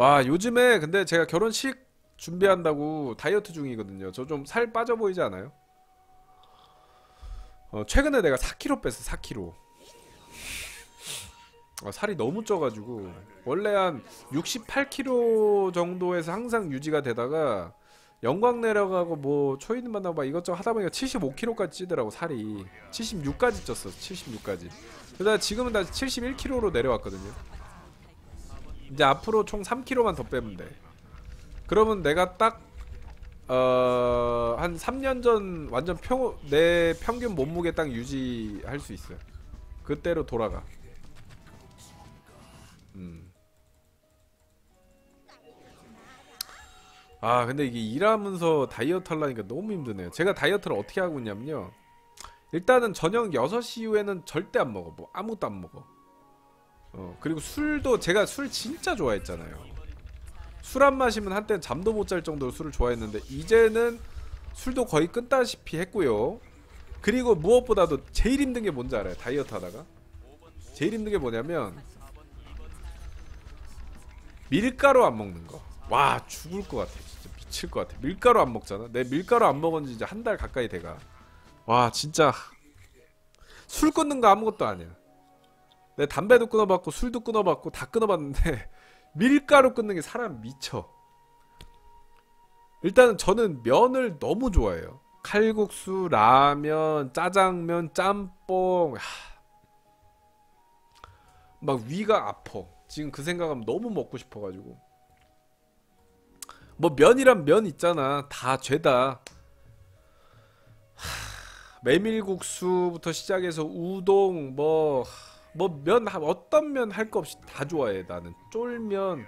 와 요즘에 근데 제가 결혼식 준비한다고 다이어트 중이거든요. 저 좀 살 빠져 보이지 않아요? 어, 최근에 내가 4kg 뺐어 4kg. 어, 살이 너무 쪄가지고 원래 한 68kg 정도에서 항상 유지가 되다가 영광 내려가고 뭐 만나고 막 이것저것 하다 보니까 75kg까지 찌더라고 살이 76까지 쪘어 76까지 그러다 지금은 다시 71kg로 내려왔거든요 이제 앞으로 총 3kg만 더 빼면 돼. 그러면 내가 딱 어, 한 3년 전 완전 평, 내 평균 몸무게 딱 유지할 수 있어요. 그때로 돌아가. 음. 아 근데 이게 일하면서 다이어트 하려니까 너무 힘드네요. 제가 다이어트를 어떻게 하고 있냐면요. 일단은 저녁 6시 이후에는 절대 안 먹어. 뭐 아무것도 안 먹어 어 그리고 술도 제가 술 진짜 좋아했잖아요 술 안 마시면 한때는 잠도 못 잘 정도로 술을 좋아했는데 이제는 술도 거의 끊다시피 했고요 그리고 무엇보다도 제일 힘든 게 뭔지 알아요 다이어트 하다가 제일 힘든 게 뭐냐면 밀가루 안 먹는 거. 와 죽을 것 같아. 진짜 미칠 것 같아. 밀가루 안 먹잖아. 내 밀가루 안 먹은 지 이제 한 달 가까이 돼가. 와 진짜 술 끊는 거 아무것도 아니야. 내 담배도 끊어봤고 술도 끊어봤고 다 끊어봤는데 밀가루 끊는 게 사람 미쳐. 일단은 저는 면을 너무 좋아해요. 칼국수, 라면, 짜장면, 짬뽕. 하. 막 위가 아파. 지금 그 생각하면 너무 먹고 싶어가지고 뭐 면이란 면 있잖아 다 죄다 하, 메밀국수부터 시작해서 우동 뭐 뭐 면 어떤 면 할 거 없이 다 좋아해 나는 쫄면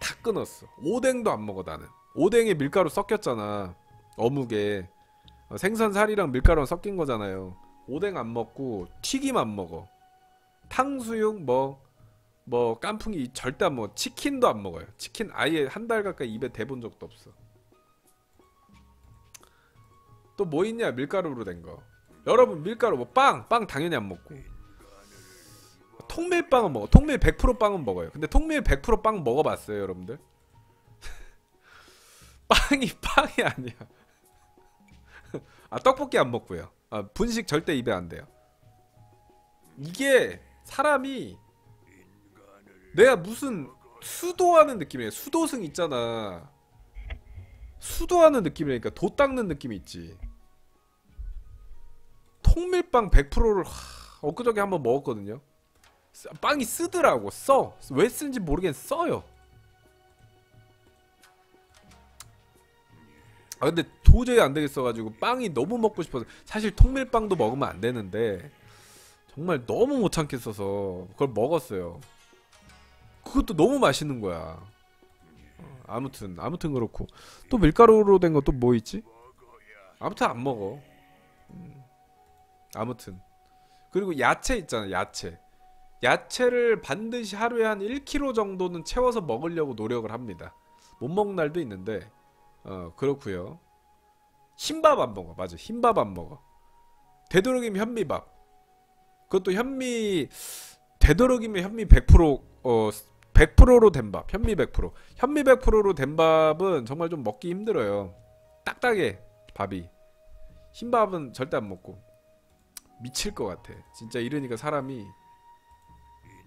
다 끊었어 오뎅도 안 먹어 나는 오뎅에 밀가루 섞였잖아 어묵에 어, 생선 살이랑 밀가루랑 섞인 거잖아요 오뎅 안 먹고 튀김 안 먹어 탕수육 뭐뭐 깐풍기 절대 안 먹어. 치킨도 안 먹어요. 치킨 아예 한 달 가까이 입에 대본 적도 없어. 또 뭐 있냐 밀가루로 된 거. 여러분 밀가루 뭐 빵, 빵 당연히 안 먹고. 통밀 빵은 먹어. 통밀 100% 빵은 먹어요. 근데 통밀 100%빵 먹어봤어요, 여러분들? 빵이 빵이 아니야. 아 떡볶이 안 먹고요. 아, 분식 절대 입에 안 돼요. 이게 사람이 내가 무슨 수도하는 느낌이야. 수도승 있잖아. 수도하는 느낌이니까 도 닦는 느낌이 있지. 통밀빵 100%를 하, 엊그저께 한번 먹었거든요. 빵이 쓰더라고. 써. 왜 쓰는지 모르겠 써요. 아 근데 도저히 안 되겠어가지고 빵이 너무 먹고 싶어서 사실 통밀빵도 먹으면 안 되는데 정말 너무 못 참겠어서 그걸 먹었어요. 그것도 너무 맛있는 거야. 어, 아무튼 아무튼 그렇고 또 밀가루로 된 것도 뭐 있지? 아무튼 안 먹어. 음. 아무튼 그리고 야채 있잖아 야채. 야채를 반드시 하루에 한 1kg 정도는 채워서 먹으려고 노력을 합니다. 못 먹는 날도 있는데 어 그렇고요. 흰밥 안 먹어. 맞아. 흰밥 안 먹어. 되도록이면 현미밥. 그것도 현미 되도록이면 현미 100%어 100%로 된 밥, 현미 100%. 현미 100%로 된 밥은 정말 좀 먹기 힘들어요. 딱딱해, 밥이. 흰밥은 절대 안 먹고. 미칠 것 같아. 진짜 이러니까 사람이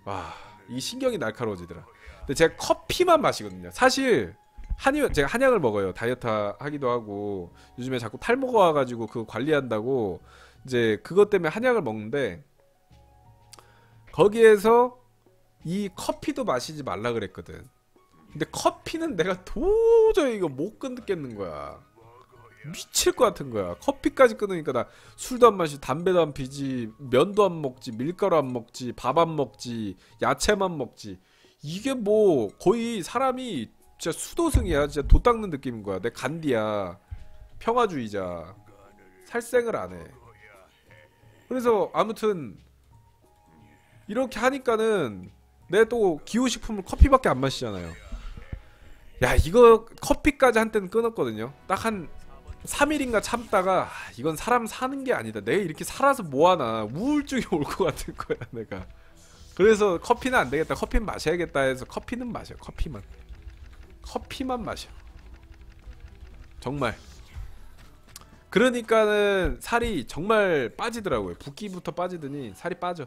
와, 이 신경이 날카로워지더라. 근데 제가 커피만 마시거든요. 사실 한의 제가 한약을 먹어요. 다이어트 하기도 하고 요즘에 자꾸 탈 먹어 와가지고 그거 관리한다고 이제 그것 때문에 한약을 먹는데 거기에서 이 커피도 마시지 말라 그랬거든. 근데 커피는 내가 도저히 이거 못 끊겠는 거야. 미칠 것 같은 거야. 커피까지 끊으니까 나 술도 안 마시, 담배도 안 피지, 면도 안 먹지, 밀가루 안 먹지, 밥 안 먹지, 야채만 먹지. 이게 뭐 거의 사람이 진짜 수도승이야. 진짜 도 닦는 느낌인 거야. 내 간디야. 평화주의자. 살생을 안 해. 그래서 아무튼 이렇게 하니까는 내 또 기호식품을 커피밖에 안 마시잖아요. 야 이거 커피까지 한때는 끊었거든요. 딱 한 3일인가 참다가 아, 이건 사람 사는 게 아니다. 내가 이렇게 살아서 뭐하나 우울증이 올 것 같은 거야 내가. 그래서 커피는 안 되겠다. 커피는 마셔야겠다 해서 커피는 마셔. 커피만. 커피만 마셔. 정말. 그러니까는 살이 정말 빠지더라고요. 붓기부터 빠지더니 살이 빠져.